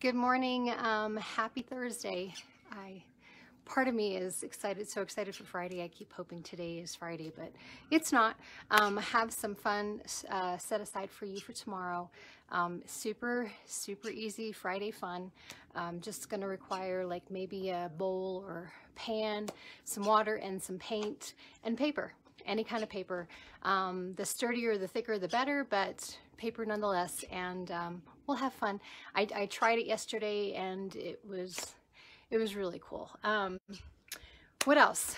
Good morning. Um, happy Thursday. I part of me is excited, so excited for Friday. I keep hoping today is Friday, but it's not. Um, have some fun uh, set aside for you for tomorrow. Um, super, super easy Friday fun. Um, just going to require like maybe a bowl or pan, some water and some paint and paper any kind of paper. Um, the sturdier, the thicker, the better, but paper nonetheless, and um, we'll have fun. I, I, tried it yesterday, and it was it was really cool. Um, what else?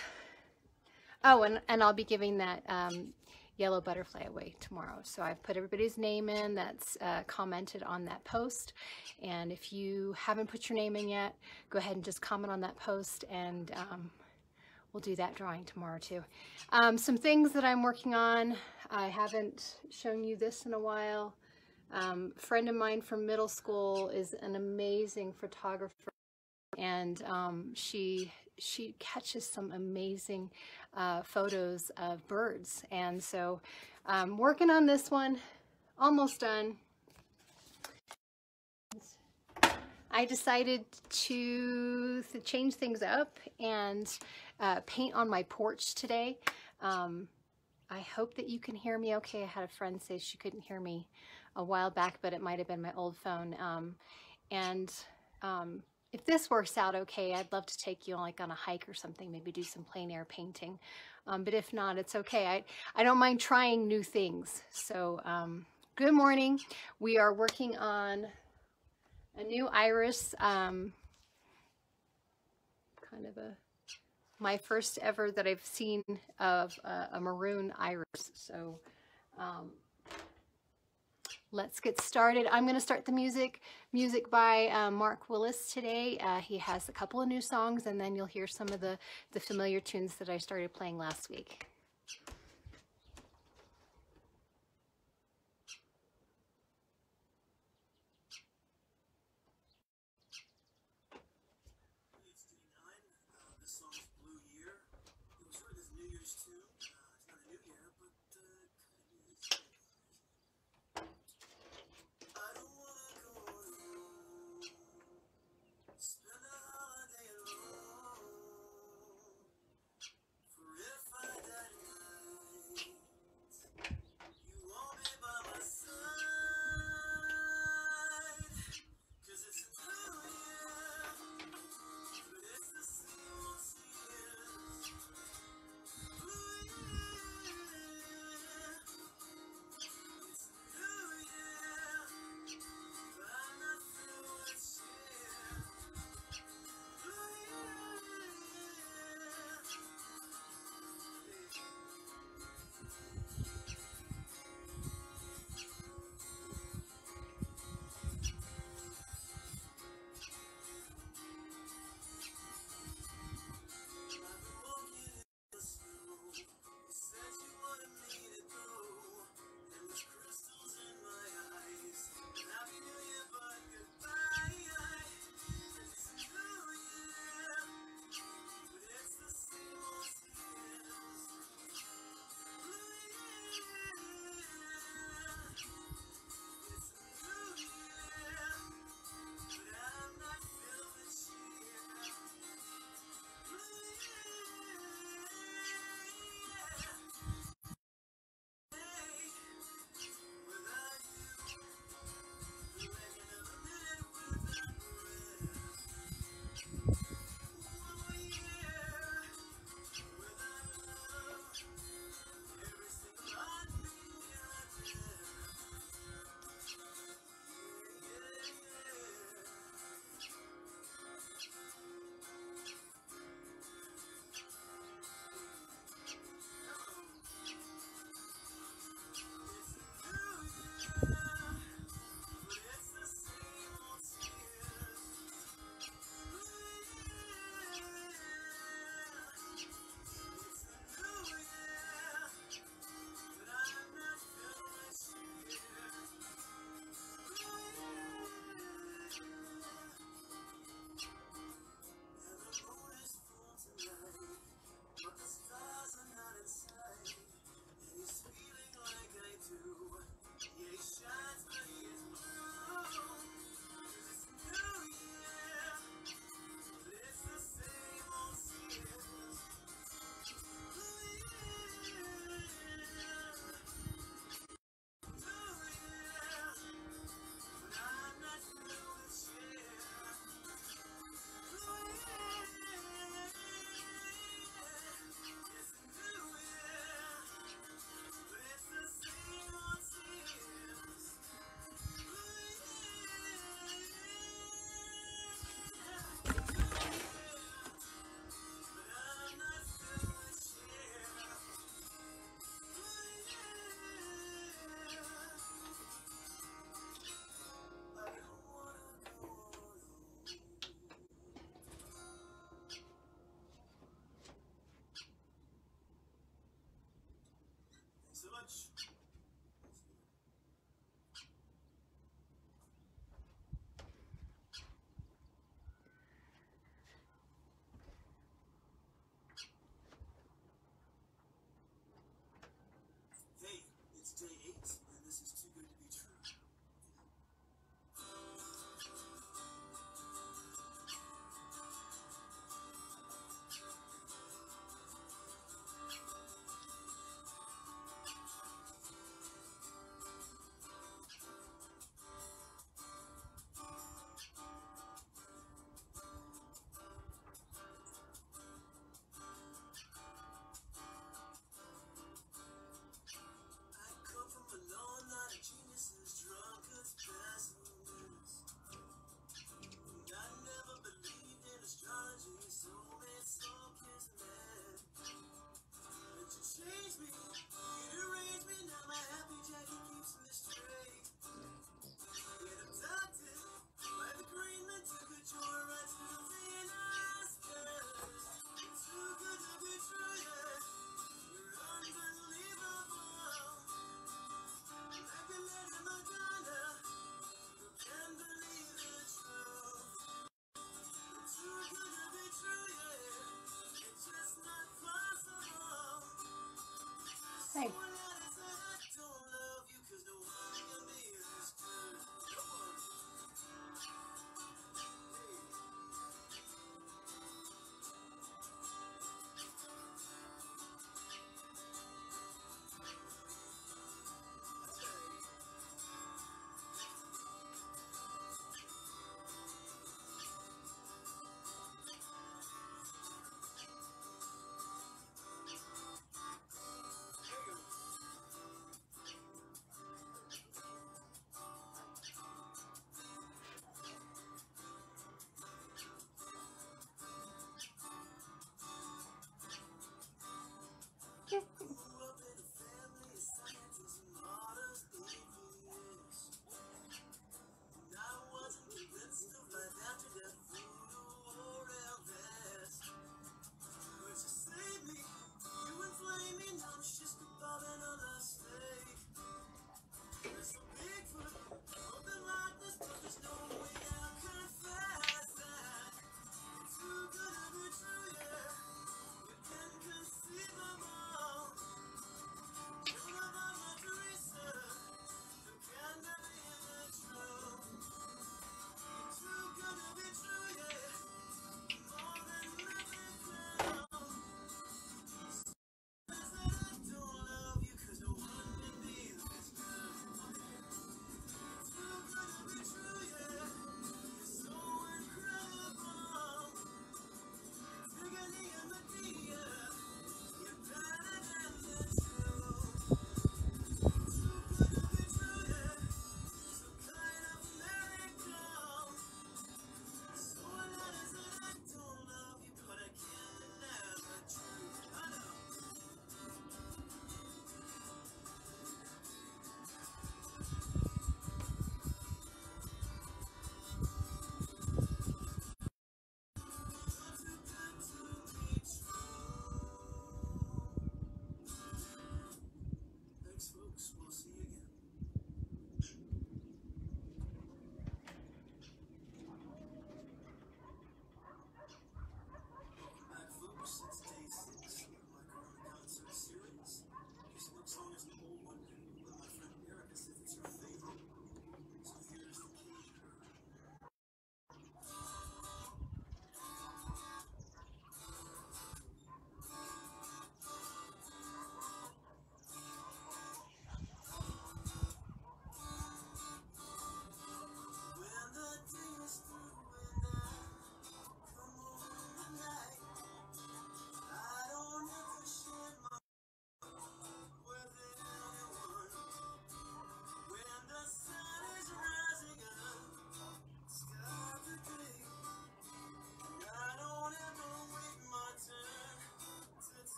Oh, and, and I'll be giving that um, yellow butterfly away tomorrow. So I've put everybody's name in that's uh, commented on that post. And if you haven't put your name in yet, go ahead and just comment on that post and um, we'll do that drawing tomorrow too. Um, some things that I'm working on. I haven't shown you this in a while. Um, friend of mine from middle school is an amazing photographer and um, she she catches some amazing uh, photos of birds and so I'm um, working on this one almost done I decided to change things up and uh, paint on my porch today. Um, I hope that you can hear me okay. I had a friend say she couldn't hear me a while back, but it might have been my old phone. Um, and um, if this works out okay, I'd love to take you like on a hike or something, maybe do some plein air painting. Um, but if not, it's okay. I, I don't mind trying new things. So um, good morning. We are working on a new iris, um, kind of a my first ever that I've seen of a, a maroon iris. So um, let's get started. I'm going to start the music. Music by uh, Mark Willis today. Uh, he has a couple of new songs and then you'll hear some of the, the familiar tunes that I started playing last week. much.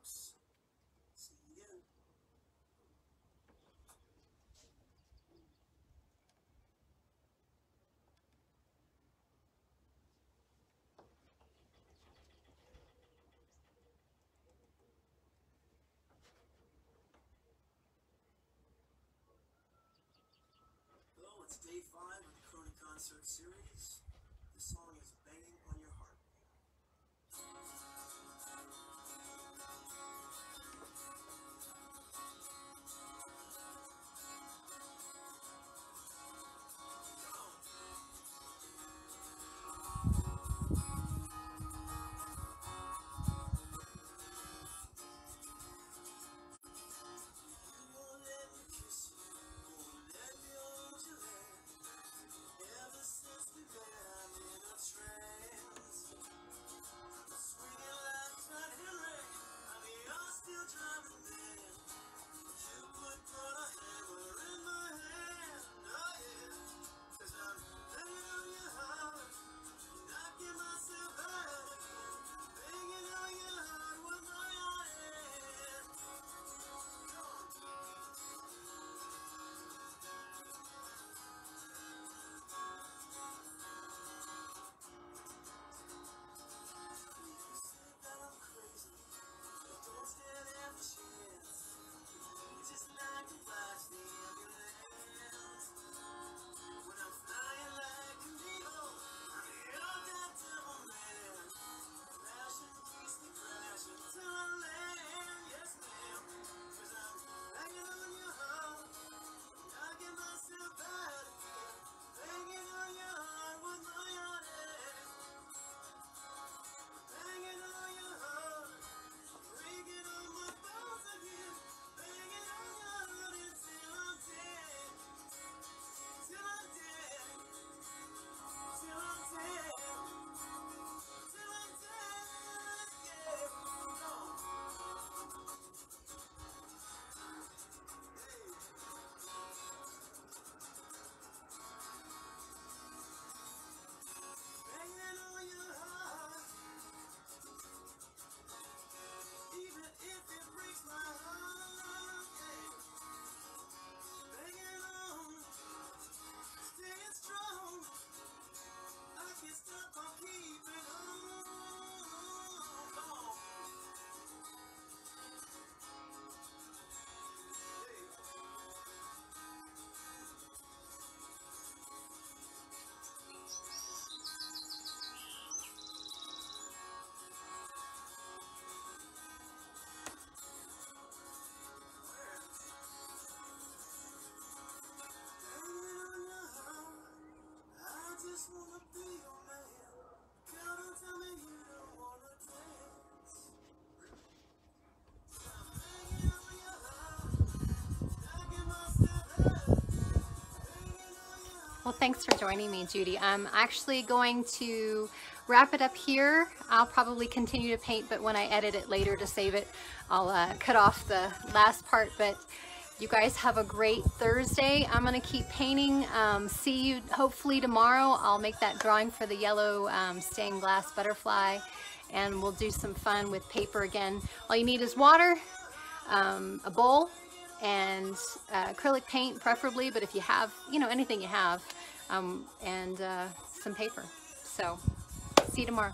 folks. See you. Hello, it's day five of the Crony Concert Series. The song is thanks for joining me, Judy. I'm actually going to wrap it up here. I'll probably continue to paint, but when I edit it later to save it, I'll uh, cut off the last part. But you guys have a great Thursday. I'm going to keep painting. Um, see you hopefully tomorrow. I'll make that drawing for the yellow um, stained glass butterfly and we'll do some fun with paper again. All you need is water, um, a bowl, and uh, acrylic paint preferably, but if you have, you know, anything you have, um, and uh, some paper. So see you tomorrow.